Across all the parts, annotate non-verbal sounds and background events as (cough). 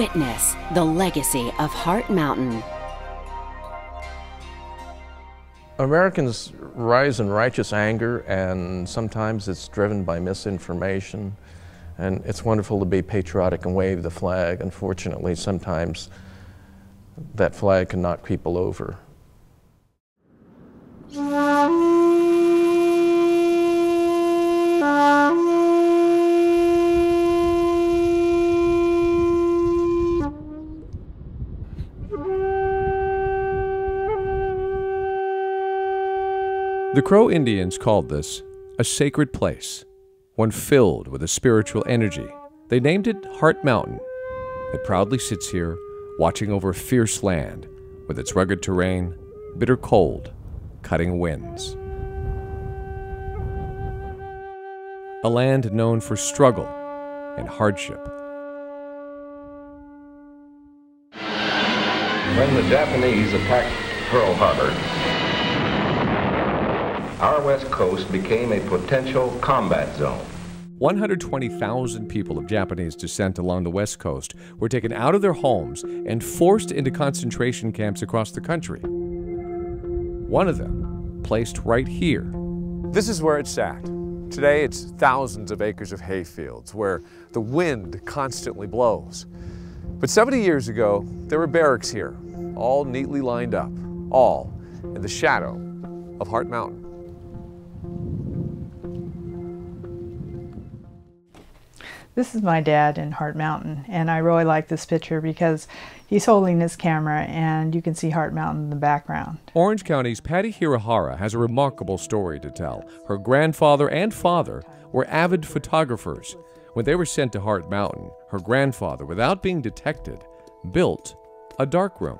Witness the legacy of Heart Mountain. Americans rise in righteous anger, and sometimes it's driven by misinformation. And it's wonderful to be patriotic and wave the flag. Unfortunately, sometimes that flag can knock people over. The Crow Indians called this a sacred place, one filled with a spiritual energy. They named it Heart Mountain. It proudly sits here, watching over fierce land with its rugged terrain, bitter cold, cutting winds. A land known for struggle and hardship. When the Japanese attacked Pearl Harbor, our west coast became a potential combat zone. 120,000 people of Japanese descent along the West Coast were taken out of their homes and forced into concentration camps across the country. One of them placed right here. This is where it sat. Today it's thousands of acres of hayfields where the wind constantly blows. But 70 years ago, there were barracks here, all neatly lined up, all in the shadow of Heart Mountain. This is my dad in Heart Mountain, and I really like this picture because he's holding his camera and you can see Heart Mountain in the background. Orange County's Patty Hirahara has a remarkable story to tell. Her grandfather and father were avid photographers. When they were sent to Heart Mountain, her grandfather, without being detected, built a darkroom.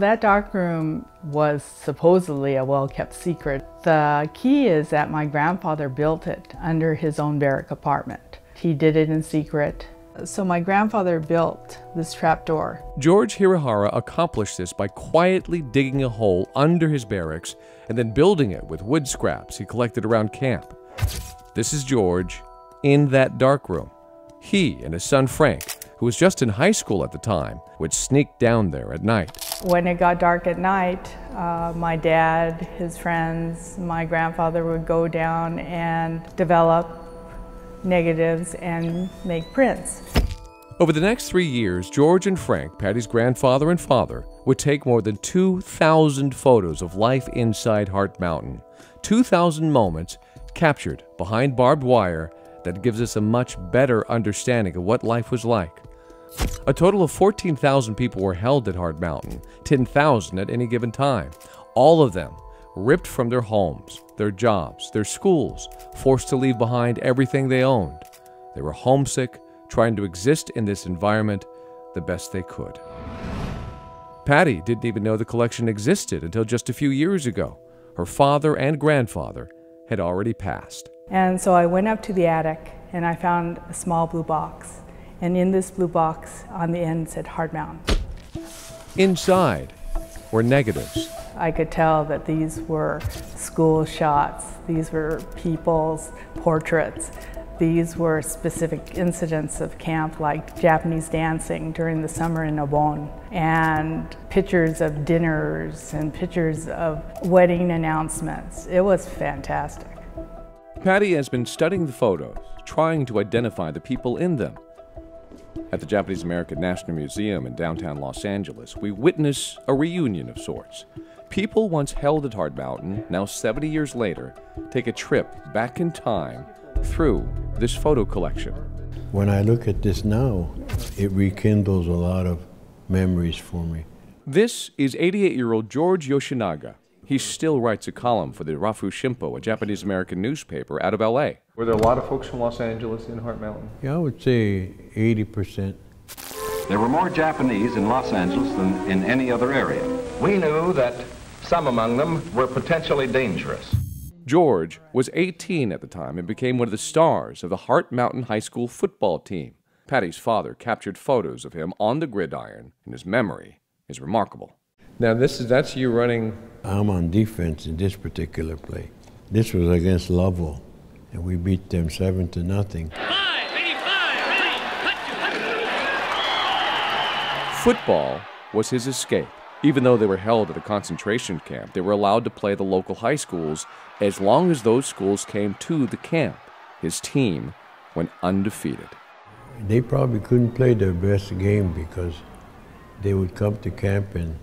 That dark room was supposedly a well kept secret. The key is that my grandfather built it under his own barrack apartment. He did it in secret. So my grandfather built this trapdoor. George Hirahara accomplished this by quietly digging a hole under his barracks and then building it with wood scraps he collected around camp. This is George in that dark room. He and his son Frank, who was just in high school at the time, would sneak down there at night. When it got dark at night, uh, my dad, his friends, my grandfather would go down and develop negatives and make prints. Over the next three years, George and Frank, Patty's grandfather and father, would take more than 2,000 photos of life inside Heart Mountain. 2,000 moments captured behind barbed wire that gives us a much better understanding of what life was like. A total of 14,000 people were held at Heart Mountain, 10,000 at any given time. All of them ripped from their homes, their jobs, their schools, forced to leave behind everything they owned. They were homesick, trying to exist in this environment the best they could. Patty didn't even know the collection existed until just a few years ago. Her father and grandfather had already passed. And so I went up to the attic and I found a small blue box. And in this blue box, on the end said Heart Mountain. Inside were negatives I could tell that these were school shots, these were people's portraits, these were specific incidents of camp like Japanese dancing during the summer in Obon and pictures of dinners and pictures of wedding announcements. It was fantastic. Patty has been studying the photos, trying to identify the people in them. At the Japanese American National Museum in downtown Los Angeles, we witness a reunion of sorts. People once held at Heart Mountain, now 70 years later, take a trip back in time through this photo collection. When I look at this now, it rekindles a lot of memories for me. This is 88 year old George Yoshinaga. He still writes a column for the Rafu Shimpo, a Japanese American newspaper out of LA. Were there a lot of folks from Los Angeles in Heart Mountain? Yeah, I would say 80%. There were more Japanese in Los Angeles than in any other area. We knew that some among them were potentially dangerous. George was 18 at the time and became one of the stars of the Heart Mountain High School football team. Patty's father captured photos of him on the gridiron, and his memory is remarkable. Now, this is that's you running. I'm on defense in this particular play. This was against Lovell, and we beat them seven to nothing. Football was his escape. Even though they were held at a concentration camp, they were allowed to play the local high schools as long as those schools came to the camp. His team went undefeated. They probably couldn't play their best game because they would come to camp and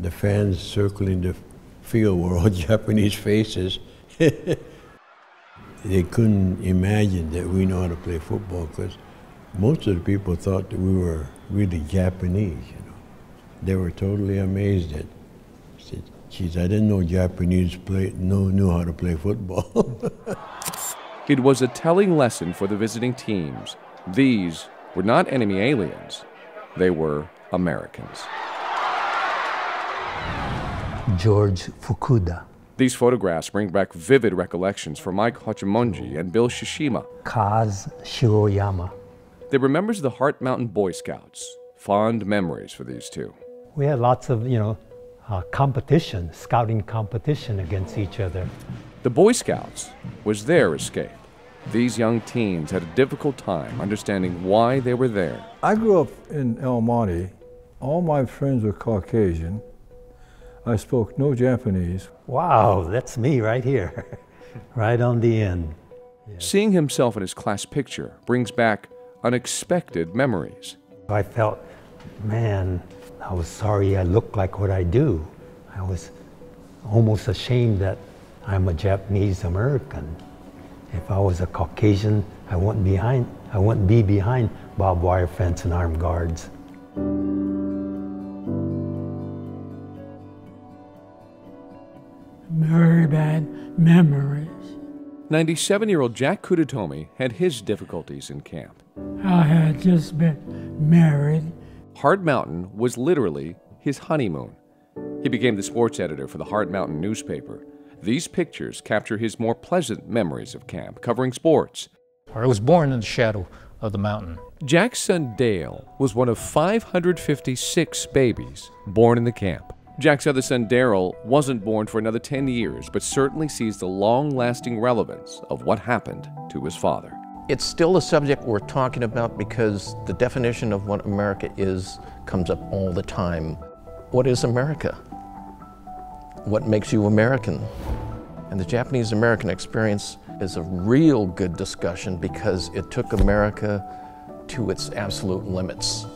the fans circling the field were all (laughs) Japanese faces. (laughs) they couldn't imagine that we know how to play football because most of the people thought that we were really Japanese, you know. They were totally amazed at said, geez, I didn't know Japanese play, knew how to play football. (laughs) it was a telling lesson for the visiting teams. These were not enemy aliens, they were Americans. George Fukuda. These photographs bring back vivid recollections for Mike Hachimonji and Bill Shishima. Kaz Shiroyama. They were members of the Heart Mountain Boy Scouts. Fond memories for these two. We had lots of, you know, uh, competition, scouting competition against each other. The Boy Scouts was their escape. These young teens had a difficult time understanding why they were there. I grew up in El Monte. All my friends were Caucasian. I spoke no Japanese. Wow, that's me right here, (laughs) right on the end. Yeah. Seeing himself in his class picture brings back unexpected memories. I felt, man, I was sorry I looked like what I do. I was almost ashamed that I'm a Japanese American. If I was a Caucasian, I wouldn't behind I wouldn't be behind barbed wire fence and armed guards. Very bad memories. 97 year old Jack Kunitomi had his difficulties in camp. I had just been married. Heart Mountain was literally his honeymoon. He became the sports editor for the Heart Mountain newspaper. These pictures capture his more pleasant memories of camp, covering sports. I was born in the shadow of the mountain. Jack's son Dale was one of 556 babies born in the camp. Jack's other son Daryl wasn't born for another 10 years, but certainly sees the long lasting relevance of what happened to his father. It's still a subject we're talking about because the definition of what America is comes up all the time. What is America? What makes you American? And the Japanese American experience is a real good discussion because it took America to its absolute limits.